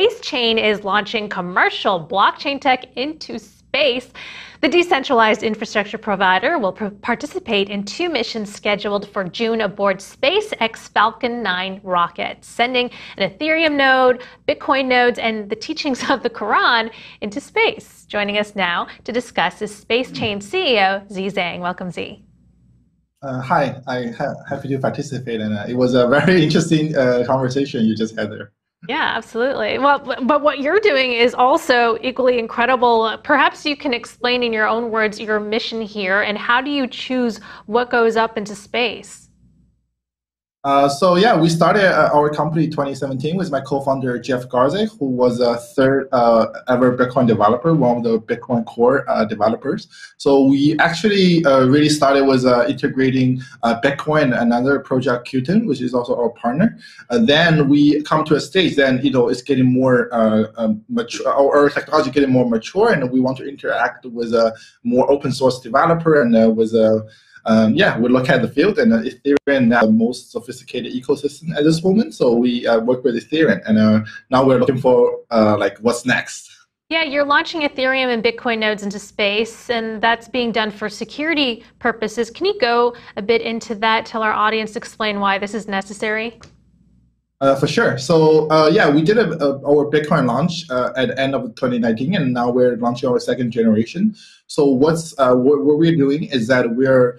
Spacechain is launching commercial blockchain tech into space. The decentralized infrastructure provider will participate in two missions scheduled for June aboard SpaceX Falcon 9 rocket, sending an Ethereum node, Bitcoin nodes, and the teachings of the Quran into space. Joining us now to discuss is Spacechain CEO Zee Zhang. Welcome, Zee. Uh, hi, I ha- happy to participate, and uh, it was a very interesting uh, conversation you just had there. Yeah, absolutely. Well, but what you're doing is also equally incredible. Perhaps you can explain in your own words your mission here and how do you choose what goes up into space? Uh, so yeah, we started uh, our company 2017 with my co-founder Jeff Garzik, who was a third uh, ever Bitcoin developer, one of the Bitcoin Core uh, developers. So we actually uh, really started with integrating Bitcoin, and another project Qtum, which is also our partner. then we come to a stage, then you know it's getting more um, mature, our technology getting more mature, and we want to interact with a more open source developer and with a um, yeah, we look at the field, and uh, Ethereum now the most sophisticated ecosystem at this moment. So we uh, work with Ethereum, and uh, now we're looking for uh, like what's next. Yeah, you're launching Ethereum and Bitcoin nodes into space, and that's being done for security purposes. Can you go a bit into that? Tell our audience, explain why this is necessary. Uh, for sure. So uh, yeah, we did a, a, our Bitcoin launch uh, at the end of 2019, and now we're launching our second generation. So what's uh, what, what, we're doing is that we're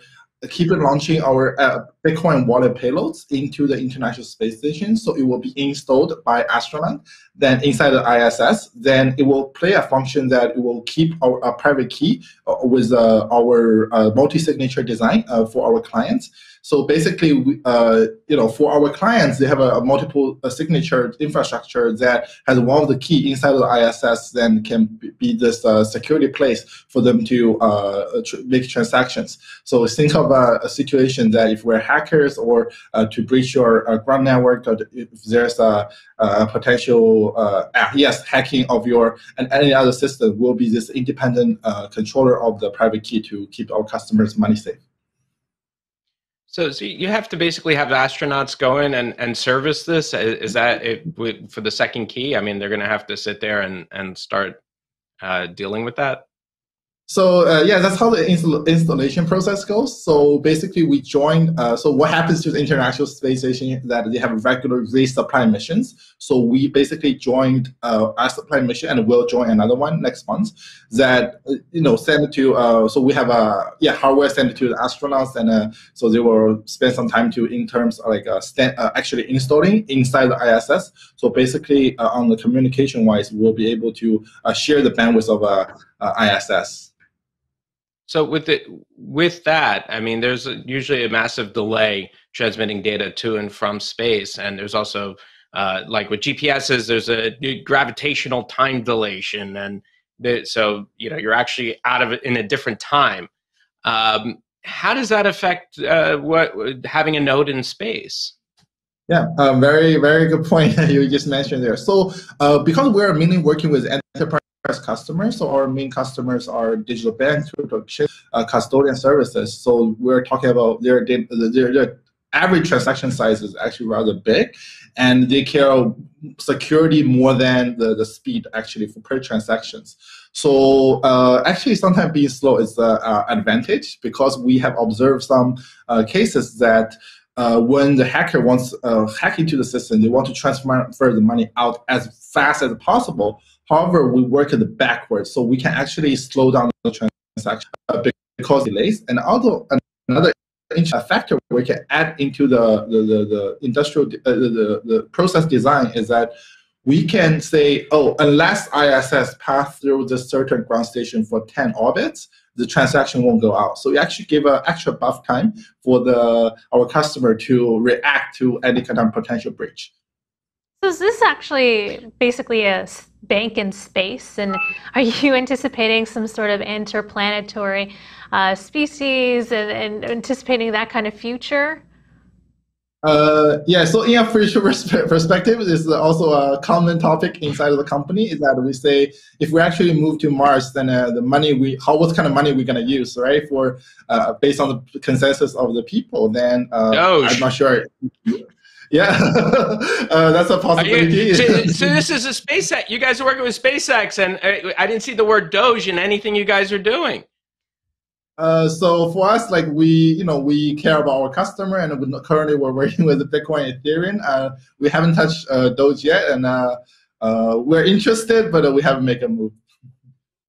keeping launching our Bitcoin wallet payloads into the International Space Station. So it will be installed by astronaut. Then inside the ISS, then it will play a function that it will keep our, a private key uh, with uh, our uh, multi-signature design uh, for our clients. So basically, uh, you know, for our clients, they have a, a multiple a signature infrastructure that has one of the key inside of the ISS, then can be this security place for them to tr make transactions. So think of a, situation that if we're hackers or uh, to breach your uh, ground network, or if there's a, a potential uh, yes hacking of your and any other system, will be this independent controller of the private key to keep our customers' money safe. So, so you have to basically have astronauts go in and, and service this. Is that it for the second key? I mean, they're going to have to sit there and, and start uh, dealing with that. So uh, yeah, that's how the install installation process goes. So basically, we join. Uh, so what happens to the International Space Station is that they have regular resupply missions. So we basically joined uh, our supply mission and we'll join another one next month. That uh, you know send it to. Uh, so we have a yeah hardware send it to the astronauts and uh, so they will spend some time to in terms of like uh actually installing inside the ISS. So basically, on the communication wise, we'll be able to share the bandwidth of ISS. So with it, with that, I mean, there's usually a massive delay transmitting data to and from space, and there's also uh, like with GPSs, there's a gravitational time dilation, and the, so you know you're actually out of it in a different time. Um, how does that affect uh, what having a node in space? Yeah, um, very very good point that you just mentioned there. So uh, because we're mainly working with enterprise customers. So our main customers are digital banks, uh, custodian services. So we're talking about their, their, their average transaction size is actually rather big, and they care security more than the, the speed actually for per transactions. So uh, actually, sometimes being slow is an uh, advantage because we have observed some uh, cases that uh, when the hacker wants uh, hack into the system, they want to transfer the money out as fast as possible. However, we work it backwards, so we can actually slow down the transaction uh, because delays. And also another factor we can add into the the, the, the industrial uh, the, the process design is that we can say, oh, unless ISS pass through the certain ground station for 10 orbits, the transaction won't go out. So we actually give an extra buff time for the our customer to react to any kind of potential breach. So is this actually basically a bank in space? And are you anticipating some sort of interplanetary uh, species and, and, anticipating that kind of future? Uh, yeah, so in a future perspective, this is also a common topic inside of the company is that we say if we actually move to Mars, then uh, the money we, how, what kind of money we're going to use, right? For, uh, based on the consensus of the people, then uh, I'm not sure Yeah, uh, that's a possibility. You, so, so, this is a SpaceX. You guys are working with SpaceX, and uh, I didn't see the word Doge in anything you guys are doing. Uh, so for us, like we, you know, we care about our customer, and we, currently we're working with Bitcoin, Ethereum. Uh, we haven't touched uh, Doge yet, and uh, uh, we're interested, but we haven't made a move.